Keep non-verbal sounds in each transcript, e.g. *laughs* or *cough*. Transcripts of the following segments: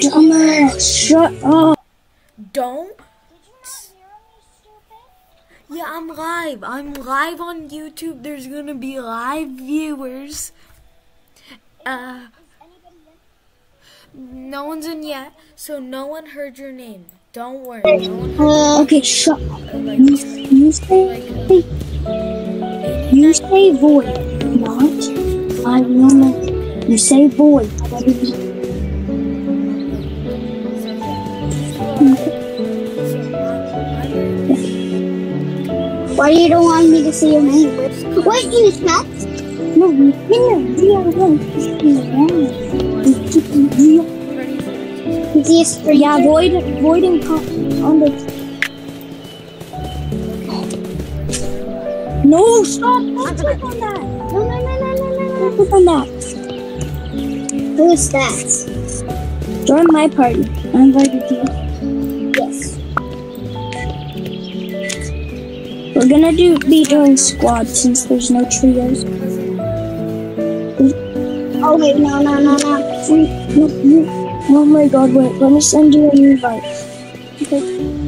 Dumbass, shut up. Don't. Yeah, I'm live. I'm live on YouTube. There's gonna be live viewers. Uh, no one's in yet, so no one heard your name. Don't worry. No uh, Okay, shut up. Like, You, you say, you say Void, not I not. You say Void. What is it? why you don't want me to see your name? What in the? No, you. We are one. Is he a stranger? Yeah, Void, Void and on the. No, stop! Don't click on that! No, no, no, no, no, no, no. click on that. Who is that? Join my party. I invited you. We're gonna do be doing squad since there's no trios. Oh, wait, no, no, no, no. No, no. Oh my god, wait, let me send you an invite. Okay.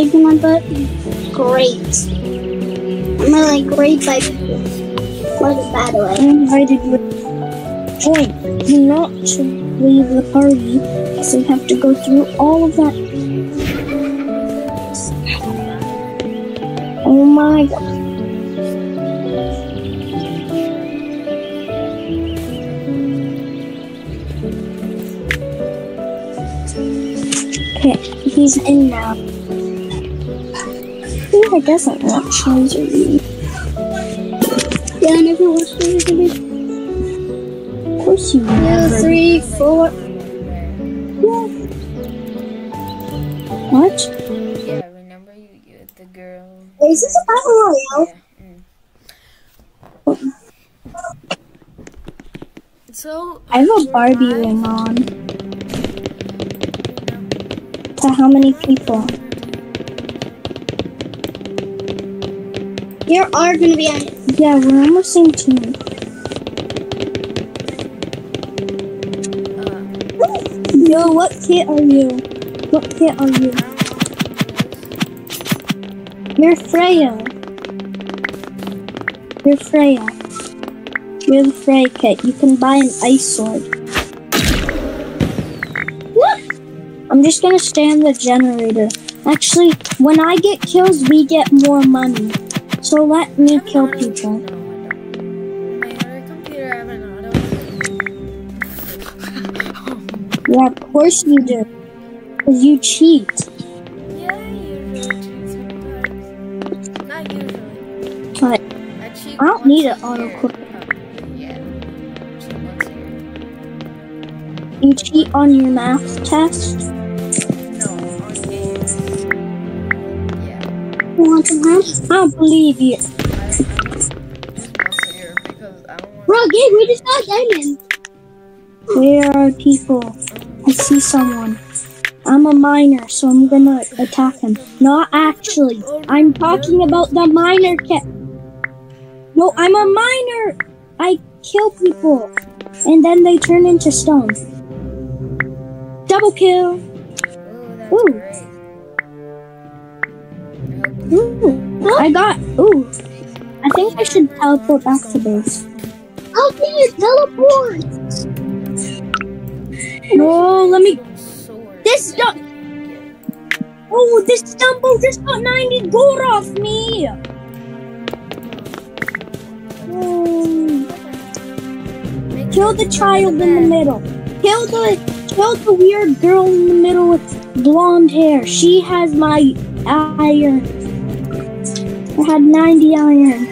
You're liking my butt? Great. I'm gonna like great by What is that I way? invited you. Join. Do not to leave the party, so you have to go through all of that. Oh my god. Okay, he's in now. Ooh, I guess I want Chaser. Yeah, I never watched it. Of course you Two, never. three, four. What? Yeah, remember you, you the girl. Is this a battle royale? Yeah. mm. So I have a Barbie ring on. To how many people? There are gonna be on Yeah, we're almost in team. uh, Yo, what kit are you? What kit are you? You're Freya. You're Freya. You're the Freya kit. You can buy an ice sword. I'm just gonna stay on the generator. Actually, when I get kills, we get more money. So let me kill people. No, I don't. My other computer I have an auto. Yeah, of course you do. Cause you cheat. Yeah, usually cheat sometimes. Not usually. But I cheat. I don't need an auto clip. Yeah. Cheat once a year. You cheat on your math test. Want some help? I don't believe you. I just once a year because I don't want. Bro, Gabe, we just got diamond. Where are people? I see someone. I'm a miner, so I'm gonna attack him. Not actually. I'm talking about the miner kit. No, I'm a miner. I kill people, and then they turn into stone. Double kill. Ooh, Ooh. great. I hope Ooh, I got. Ooh, I think I should teleport back to base. How can you teleport? No, let me. This dumb. Oh, this Dumbo just got 90 gold off me. Oh. Kill the child in the middle. Kill the kill the weird girl in the middle with blonde hair. She has my iron. I had 90 iron.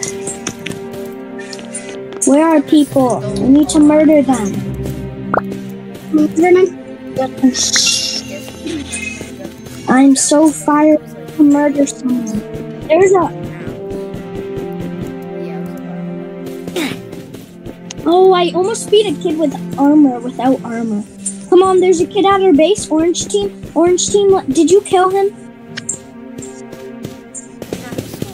Where are people? I need to murder them. I'm so fired to murder someone. There's a Oh, I almost beat a kid with armor without armor. Come on, there's a kid at our base. Orange team. Orange team. Did you kill him?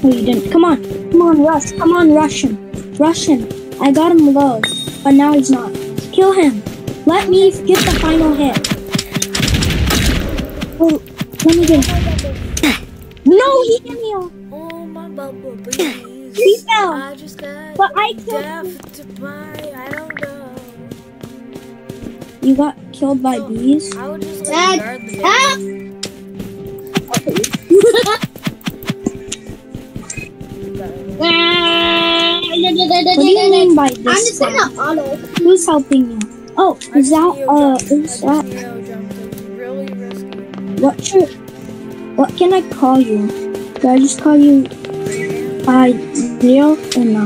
Oh, you didn't. Come on. Come on, rush. Come on, rush him. Rush him. I got him low, but now he's not. Kill him. Let me get the final hit. Oh, let me get him. No, he hit me off. Oh my bubble, please. He fell. I just got But I killed him. death I don't know. You got killed by bees. I would just Dad, like guard the Help! What do you mean by this? I'm just gonna auto. Who's helping you? Oh, is that uh is that just neo jumped. It was really what should what can I call you? Do I just call you uh Leo or no?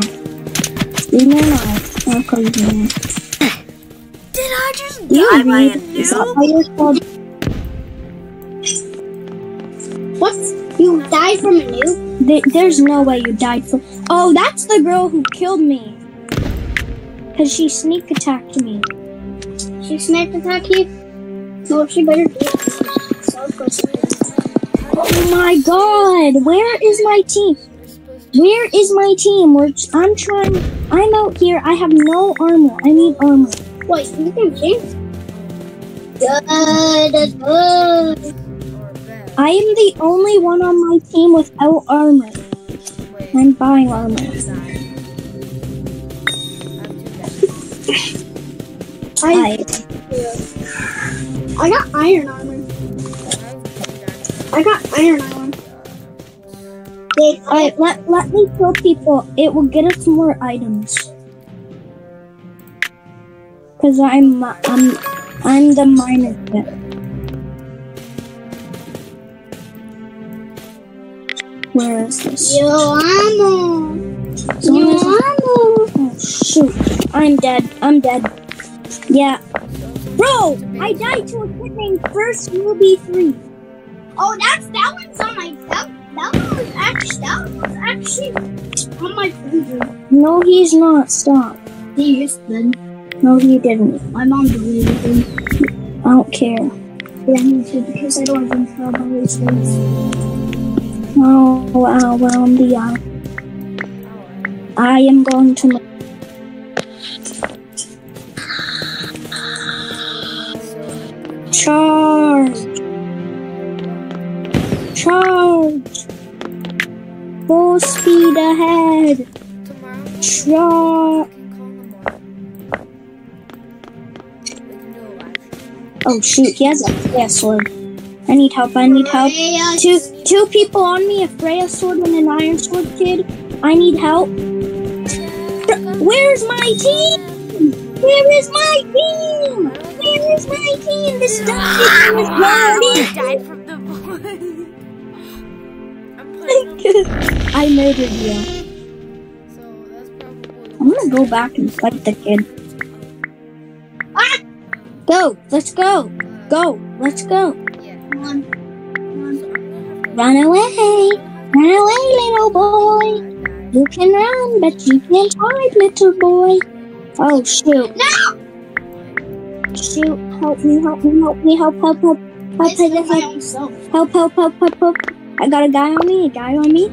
Leo no. I'll call you Leo. Did I just Do die by a read? Is that noob? how you're called? What? You died from a noob? Th- There's no way you died for. Oh, that's the girl who killed me. Cause she sneak attacked me. She sneak attacked you? No, she better do it. So close. Oh my god! Where is my team? Where is my team? We're, I'm trying. I'm out here. I have no armor. I need armor. Wait, you can change? Good, good. I am the only one on my team without armor. Wait, I'm buying armor. I have two deaths. I, got iron armor. I got iron armor. I let let me kill people. It will get us more items. Cause I'm I'm I'm the miner kid. Where is this? Yo, long Yo, ammo. Oh shoot! I'm dead. I'm dead. Yeah, bro, I died to a kid named First Ruby Three. Oh, that's that one's on my that, that one was actually that one was actually on my freezer. No, he's not. Stop. He just then. No, he didn't. My mom deleted him. I don't care. Yeah, me too, because I don't even care about his face. Oh, wow, well, I'm uh, I am going to. Charge! Charge! Full speed ahead! Charge! Oh shoot, he has a sword. I need help, I need help. Two two people on me, a Freya sword and an iron sword kid. I need help. Where's my team? Where is my team? Where is my team? This *laughs* Ah, dumb I is died from the bullet. I'm playing them, I murdered you. so that's probably. I'm gonna go back and fight the kid. Go, let's go. Go, let's go. Yeah. Come on. Run away, run away, little boy. You can run, but you can't hide, little boy. Oh shoot. No! Shoot, help me, help me, help me, help, help, help, help, help, help, help, help, help, help, help. I got a guy on me, a guy on me.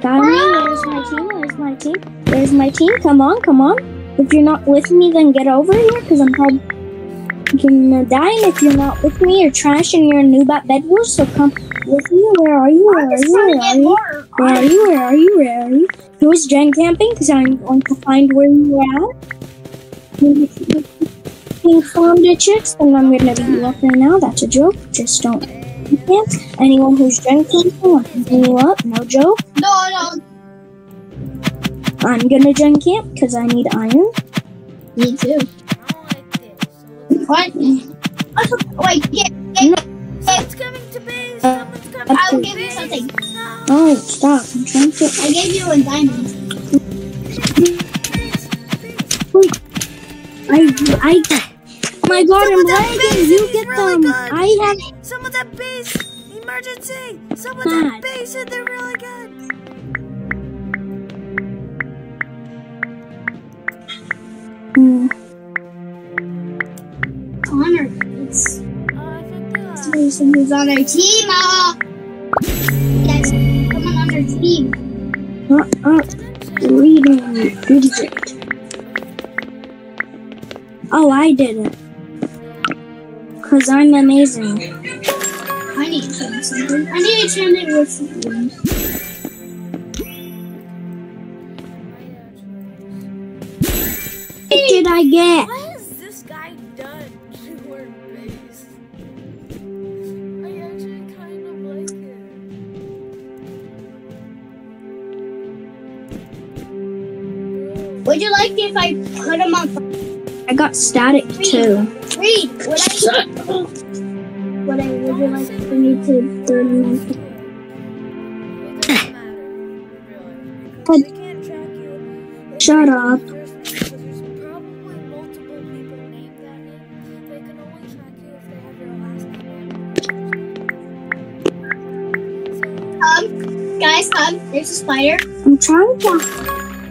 Guy on me, where's my team, where's my team? Where's my team? Come on, come on. If you're not with me, then get over here, because I'm probably gonna die. If you're not with me, you're trash and you're a noob at Bed so come with me. Where are you? Where are you? Where are you? Where are you? Where are you? Where are you? Who is gen camping? Because I'm going to find where you are at. Being found at chicks, and I'm going to beat you up right now. That's a joke. Just don't camp. Anyone who's gen camping, I'm beating you up. No joke. No, no. I'm going to gen camp because I need iron. Me too. What? Wait, get, get, Someone's coming to base. Someone's coming I'll to give you something. No. Oh, stop. I'm trying to. I gave you a diamond. I. I. Oh my god, I'm Someone's lagging. You get really them. good. I have. Someone's at base. Emergency. Someone's Bad. at base and they're really good. Hmm. Connor. It's Oh, I think they are. person who's on our team. Uh, yes, someone on our team. Uh, uh, reading idiot. Oh, I did it. Cause I'm amazing. I need to change something. I need to change it with something. What did I get? If I put him on? I got static too. Read, would I? Would I? Would you like for me to put him on? It doesn't matter, really. But- They can't track you. if Shut up. use your first name, because there's probably multiple people named that name. They can only track you if they have your last name. Um, guys, come. There's a spider. I'm trying to.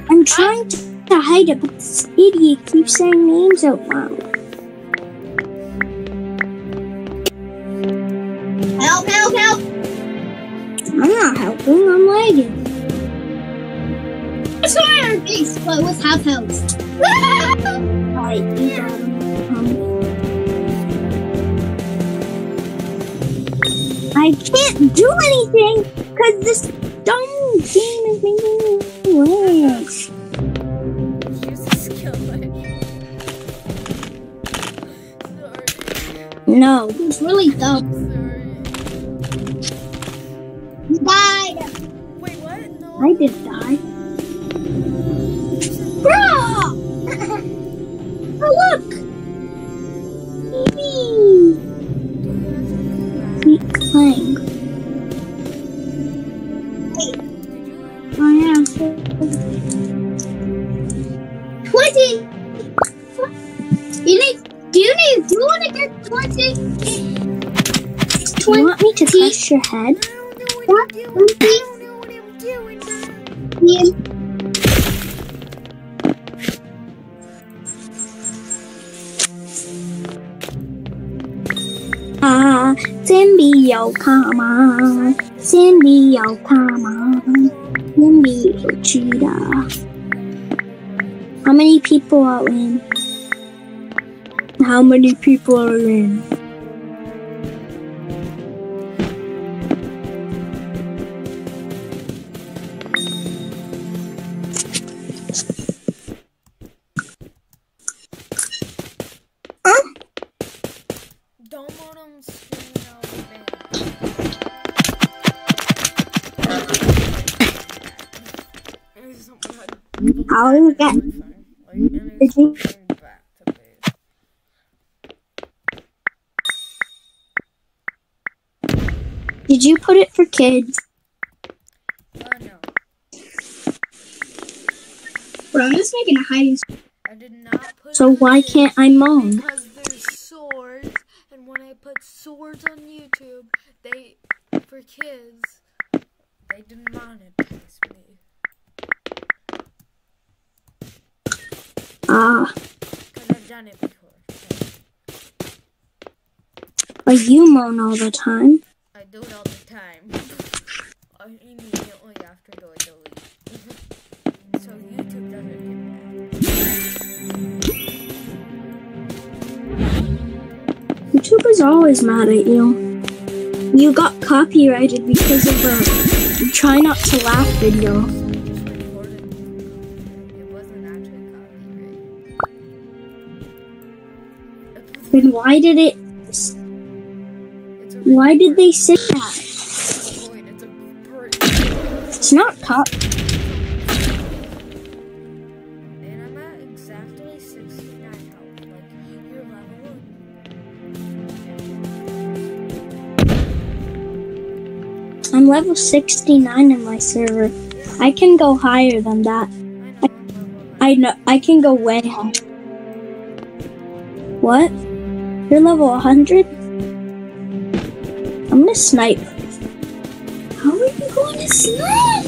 I'm trying to, to hide it, but this idiot keeps saying names out loud. Help! Help! Help! I'm not helping. I'm lagging. On our base, but with half health. *laughs* Alright, you got him. I can't do anything because this dumb game is making me lag. No. It's really dumb. He died. Wait, what? No. I did die. Bro! *laughs* Oh, look! Keep playing. What I'm doing. Yeah. Ah, symbio, come on. Symbio, come on. Symbio, cheetah. How many people are in? How many people are in? Did you put it for kids? Uh, no. Bro, I'm just making a hiding. spot. I did not put So why can't I moan? Because there's swords, and when I put swords on YouTube, they, for kids, they demonetize me. Ah, Because I've done it before. but you moan all the time. Do it all the time. *laughs* Immediately after do I delete. *laughs* so YouTube doesn't get YouTube is always mad at you. You got copyrighted because of the try not to laugh video. that. Just recorded it wasn't actually copyright. Then why did it? Why did they say that? It's not top. I'm level 69 in my server. I can go higher than that. I, I know I can go way higher. What? You're level 100? Gonna snipe. How are you going to snipe?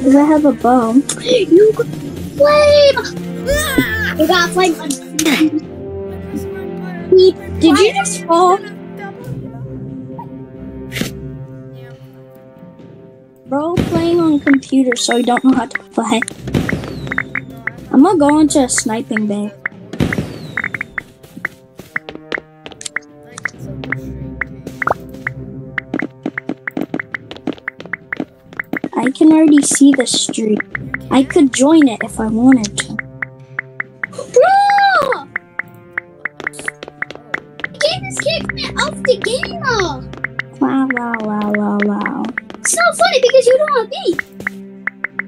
Cause I have a bow. *gasps* Ah! You got flame. You got flame. Did you just fall? Bro, playing on computer, so I don't know how to play. I'm gonna go into a sniping bay. See the street. I could join it if I wanted to. Bro! The game is kicked me off the game. Wow, wow, wow, wow, wow. It's not funny because you don't have me.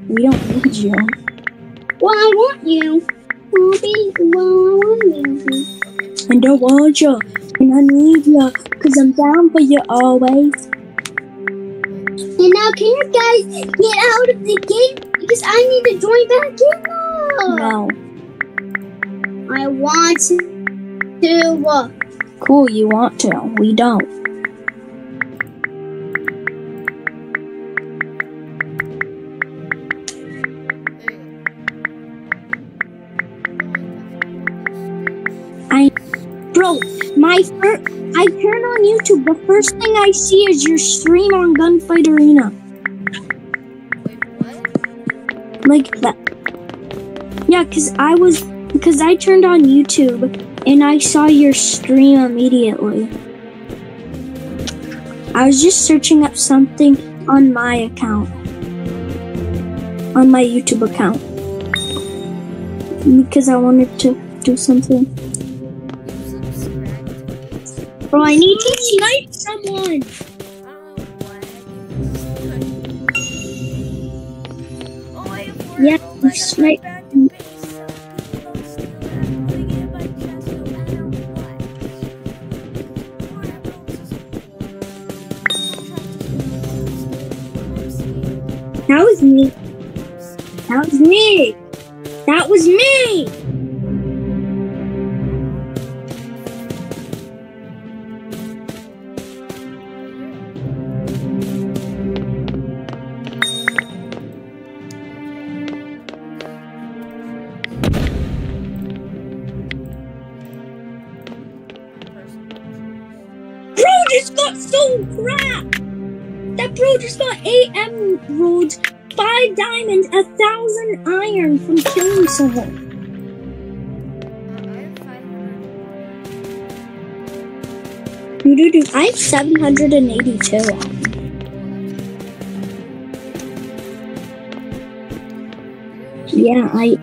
We don't need you. Well, I want you. Well, be, well, I want you. I don't want you, and I need you, cause I'm down for you always. And now, can you guys get out of the game? Because I need to join back in now. No. I want to. Uh, Cool, you want to. We don't. I, bro, my first, I turn on YouTube. The first thing I see is your stream on Gunfight Arena. Like that. Yeah, cause I was because I turned on YouTube and I saw your stream immediately. I was just searching up something on my account, on my YouTube account, because I wanted to do something. Bro, I need to snipe someone. Yeah, you snipe. That was me. That was me. That was me. Just got so crap. That bro just got eight emeralds, five diamonds, a thousand iron from killing someone. Doo doo doo. I have 782. Yeah, I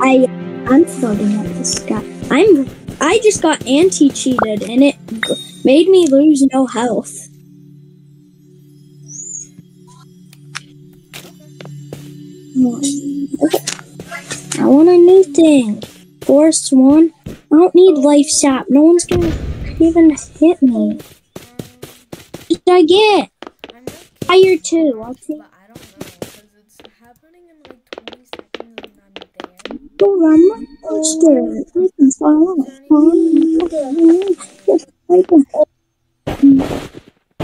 I I'm floating at the sky. I'm I just got anti cheated and it made me lose no health. I want a new thing. Forest one. I don't need life sap. No one's gonna even hit me. What did I get? Fire two. I'll take But I don't know because it's happening in like 20 seconds and I'm can fall off.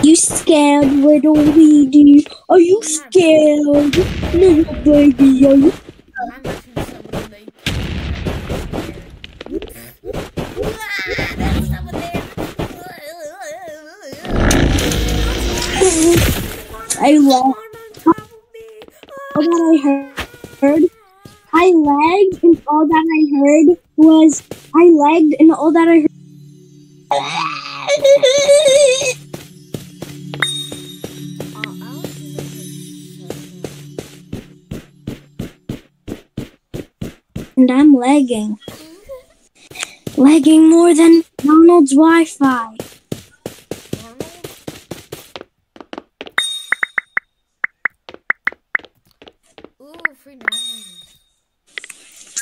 You scared, little lady? Are you scared, little baby? Are you? I. All that I heard, I lagged, and all that I heard was I lagged, and all that I heard. And I'm lagging. Lagging more than Donald's Wi-Fi. Arnold. Ooh, free diamonds.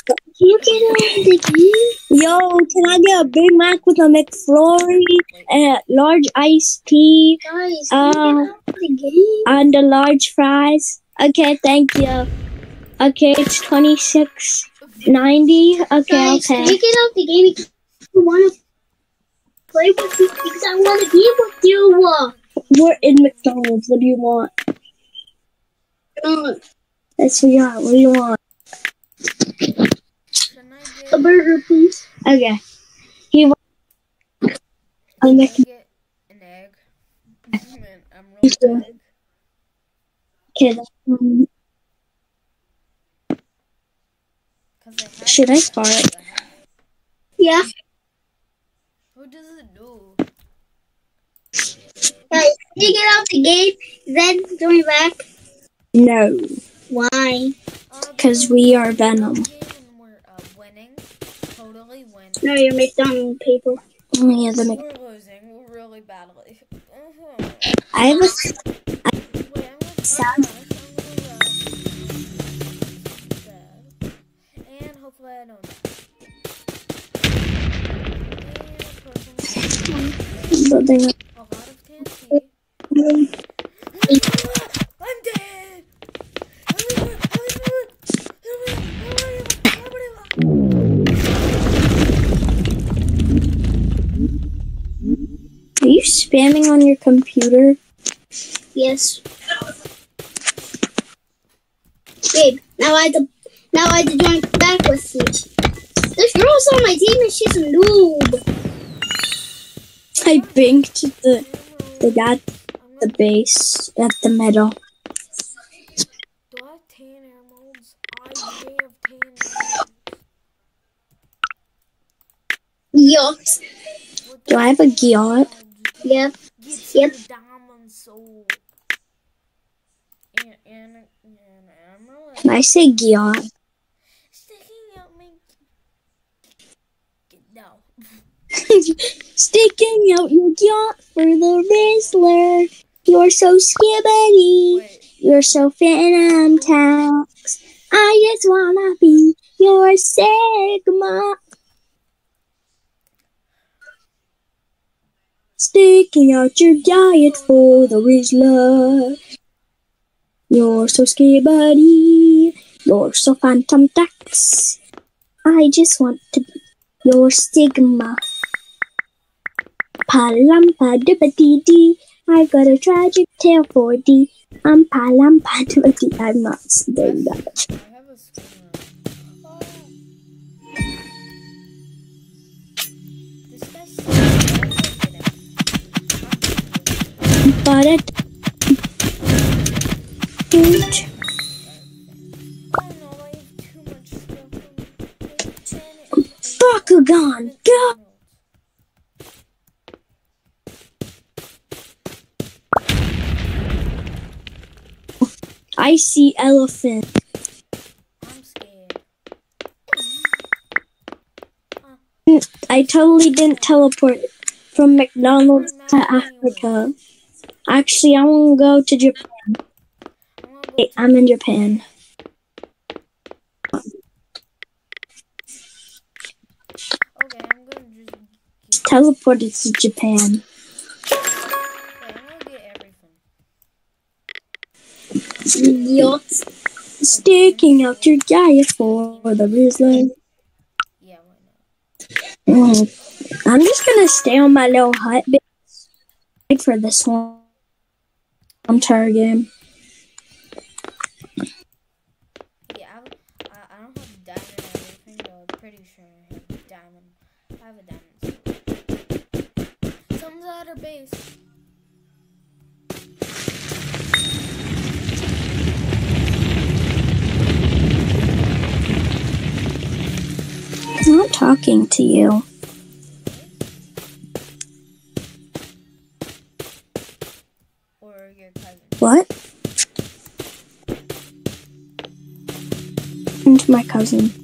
Can you get on the game? Yo, can I get a Big Mac with a McFlurry and a large iced tea Guys, Uh, you get on the game? and a large fries? Okay, thank you. Okay, it's twenty six ninety. Okay, Guys, can okay. you get off the game because I want to play with you because I want to be with you. We're in McDonald's. What do you want? Uh, Let's figure out. What do you want? Can I a get, burger, please. Okay. He wants a can Mc- I get an egg? Man, I'm real too. Okay, um, I Should I it. fart? Yeah. What does it do? Guys, can you get off the game? Then join back. No, Why? Uh, because we are Venom. game and we're uh, winning. Totally winning. No, you're McDonald's people. Yeah, the Mc- We're losing. We're really badly. I have a Wait, I'm gonna Sounds- I'm gonna, uh, bad. And hopefully I don't die. And person- building. a lot of TNT. Spamming on your computer? Yes. Babe, now I have to now I have to join back with you. This girl's on my team and she's a noob. I binked the the at the base at the middle. Do I have tan emeralds? I do have tan emeralds. Yup. What Do I have a Giot? Yep. Get Yep. your diamond soul. And, and, and emerald. Can I say Giot? Sticking out my. No. *laughs* Sticking out your Giot for the Rizzler. You're so skibidi. Wait. You're so Fanum tax. I just wanna be your Sigma. Sticking out your diet for the Rizzler. You're so scary, buddy. You're so Fanum tax. I just want to be your stigma. Palampa dee. I've got a tragic tale for thee. I'm palampa. I'm not saying that. On me. Bakugan, go! I see elephant. I'm scared. I totally didn't teleport from McDonald's to Africa. Actually, I want to go to Japan. I'm Wait, I'm in Japan. Teleported to Japan. Yup. Sticking out your diet for the Rizzler. Yeah. Mm. I'm just gonna stay on my little hut for this one. I'm tired game. Yeah, I, I, I don't have diamond or anything, but I'm pretty sure I have diamond. I have a diamond. sword. Someone's at our base. I'm not talking to you. My cousin.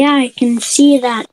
Yeah, I can see that.